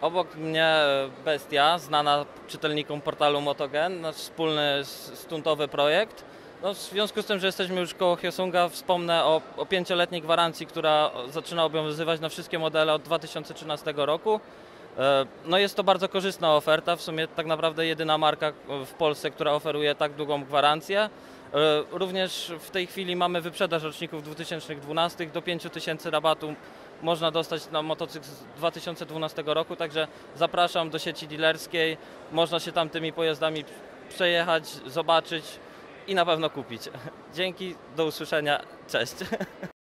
Obok mnie Bestia, znana czytelnikom portalu Motogen, nasz wspólny stuntowy projekt. No, w związku z tym, że jesteśmy już koło Hyosunga, wspomnę o, o pięcioletniej gwarancji, która zaczyna obowiązywać na wszystkie modele od 2013 roku. E, No jest to bardzo korzystna oferta, w sumie tak naprawdę jedyna marka w Polsce, która oferuje tak długą gwarancję. E, Również w tej chwili mamy wyprzedaż roczników 2012 do 5000 rabatu można dostać na motocykl z 2012 roku, także zapraszam do sieci dealerskiej. Można się tam tymi pojazdami przejechać, zobaczyć i na pewno kupić. Dzięki, do usłyszenia, cześć.